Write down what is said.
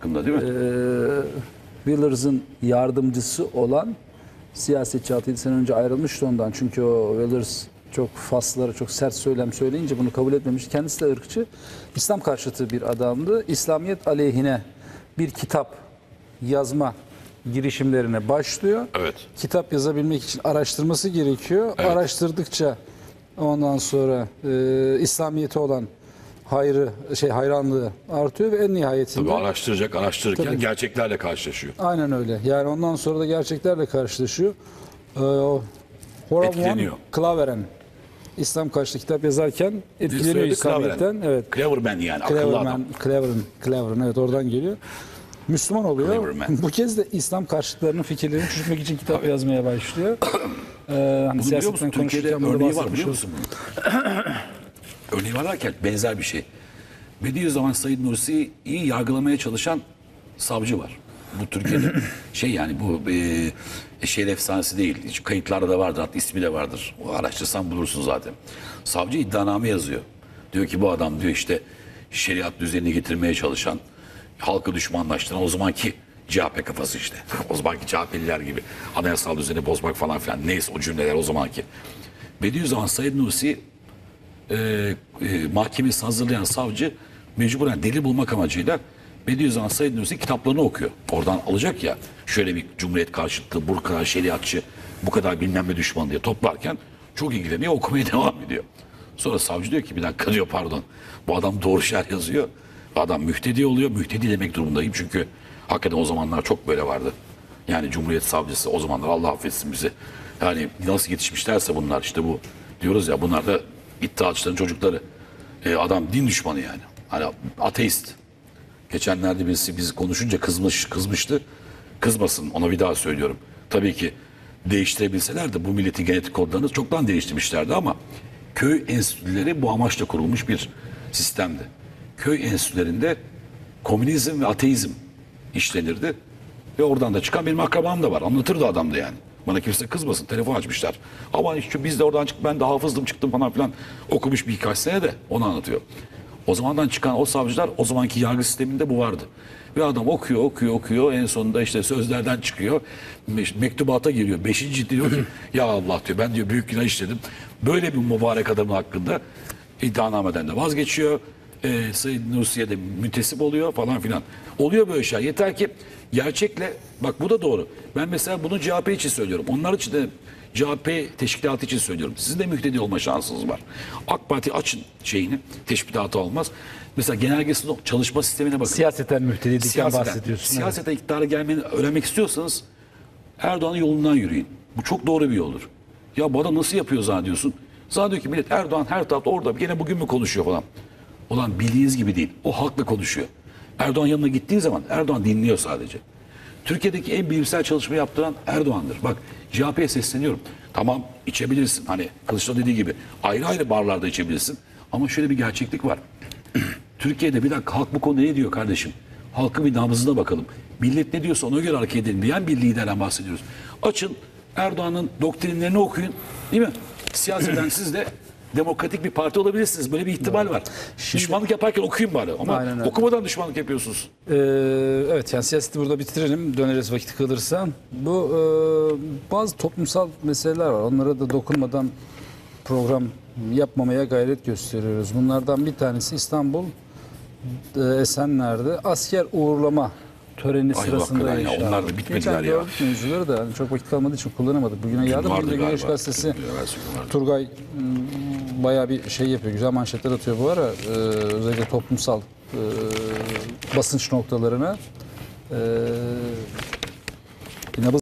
hakkında değil mi? Ee, Willers'ın yardımcısı olan siyasetçi 6-7 sene önce ayrılmıştı ondan. Çünkü o Willers çok faslara, çok sert söylem söyleyince bunu kabul etmemiş. Kendisi de ırkçı. İslam karşıtı bir adamdı. İslamiyet aleyhine bir kitap yazma girişimlerine başlıyor. Evet. Kitap yazabilmek için araştırması gerekiyor. Araştırdıkça ondan sonra e, İslamiyete olan hayrı şey hayranlığı artıyor ve en nihayetinde Tabii araştıracak, araştırırken Tabii. gerçeklerle karşılaşıyor. Aynen öyle. Yani ondan sonra da gerçeklerle karşılaşıyor. Ee, Etkileniyor. von Claveren İslam karşıtı kitap yazarken etkileniyor Soyadı İslamiyet'ten. Evet. Clever man yani, akıllı adam. Cleverman, evet oradan geliyor. Müslüman oluyor. Cleverman. Bu kez de İslam karşıtlarının fikirlerini çürütmek için kitap yazmaya başlıyor. Ee, hani Bunu biliyor siyasetten musun? Türkiye'de konuşurken bunu örneği var bahsetmiş biliyor olduk. musun bunun? örneği var derken benzer bir şey. Bediüzzaman Said Nursi'yi iyi yargılamaya çalışan savcı var. Bu Türkiye'de şey yani bu e, şehir efsanesi değil. Kayıtlarda da vardır. Hatta ismi de vardır. O araştırsan bulursun zaten. Savcı iddianame yazıyor. Diyor ki bu adam diyor işte şeriat düzenini getirmeye çalışan, halkı düşmanlaştıran o zamanki CHP kafası işte. O zamanki CHP'liler gibi anayasal düzeni bozmak falan filan. Neyse o cümleler o zamanki. Bediüzzaman Said Nursi e, e, mahkemesi hazırlayan savcı mecburen delil bulmak amacıyla Bediüzzaman Said Nursi kitaplarını okuyor. Oradan alacak ya şöyle bir cumhuriyet karşıtı, bu kadar şeriatçı, bu kadar bilmem ne düşman diye toplarken çok ilgileniyor okumaya devam ediyor. Sonra savcı diyor ki bir dakika diyor pardon bu adam doğru şer yazıyor. Adam mühtedi oluyor. Mühtedi demek durumundayım çünkü hakikaten o zamanlar çok böyle vardı. Yani Cumhuriyet Savcısı o zamanlar Allah affetsin bizi. Yani nasıl yetişmişlerse bunlar işte bu diyoruz ya bunlar da iddiaçların çocukları. E, adam din düşmanı yani. Hani ateist. Geçenlerde birisi biz konuşunca kızmış, kızmıştı. Kızmasın ona bir daha söylüyorum. Tabii ki değiştirebilseler de bu milletin genetik kodlarını çoktan değiştirmişlerdi ama köy enstitüleri bu amaçla kurulmuş bir sistemdi. Köy enstitülerinde komünizm ve ateizm işlenirdi. Ve oradan da çıkan benim akrabam da var. Anlatırdı adam da yani. Bana kimse kızmasın. Telefon açmışlar. Ama işte biz de oradan çıktık. Ben de hafızdım çıktım falan filan. Okumuş birkaç sene de onu anlatıyor. O zamandan çıkan o savcılar o zamanki yargı sisteminde bu vardı. Ve adam okuyor, okuyor, okuyor. En sonunda işte sözlerden çıkıyor. Me- Mektubata giriyor. Beşinci diyor ki ya Allah diyor ben diyor büyük günah işledim. Böyle bir mübarek adamın hakkında iddianameden de vazgeçiyor. E, Sayın Nursi'ye de müntesip oluyor falan filan. Oluyor böyle şeyler. Yeter ki gerçekle bak bu da doğru. Ben mesela bunu CHP için söylüyorum. Onlar için de CHP teşkilatı için söylüyorum. Sizin de mühtedi olma şansınız var. AK Parti açın şeyini, teşkilatı olmaz. Mesela genelgesinin çalışma sistemine bakın. Siyaseten mühtedidikten Siyaseten, bahsediyorsun. evet. siyasete iktidara gelmeni öğrenmek istiyorsanız Erdoğan'ın yolundan yürüyün. Bu çok doğru bir yoldur. Ya bu adam nasıl yapıyor zannediyorsun? Zannediyor ki millet Erdoğan her tarafta orada gene bugün mü konuşuyor falan. Ulan bildiğiniz gibi değil. O halkla konuşuyor. Erdoğan yanına gittiği zaman Erdoğan dinliyor sadece. Türkiye'deki en bilimsel çalışma yaptıran Erdoğan'dır. Bak CHP'ye sesleniyorum. Tamam içebilirsin. Hani Kılıçdaroğlu dediği gibi ayrı ayrı barlarda içebilirsin. Ama şöyle bir gerçeklik var. Türkiye'de bir dakika halk bu konuda ne diyor kardeşim? Halkın bir nabzına bakalım. Millet ne diyorsa ona göre hareket edin diyen bir liderden bahsediyoruz. Açın Erdoğan'ın doktrinlerini okuyun. Değil mi? Siyaseten siz de demokratik bir parti olabilirsiniz. Böyle bir ihtimal var. düşmanlık yaparken okuyun bari. Ama Aynen okumadan düşmanlık yapıyorsunuz. Ee, evet yani siyaseti burada bitirelim. Döneriz vakit kalırsa. Bu e, bazı toplumsal meseleler var. Onlara da dokunmadan program yapmamaya gayret gösteriyoruz. Bunlardan bir tanesi İstanbul e, Esenler'de asker uğurlama töreni Ay sırasında ya, yaşandı. onlar da bitmediler ya. gördük mevzuları da hani çok vakit kalmadığı için kullanamadık. Bugüne geldi. Bugün de Güneş. Gazetesi. Turgay bayağı bir şey yapıyor. Güzel manşetler atıyor bu ara. Ee, özellikle toplumsal e, basınç noktalarına. Ee,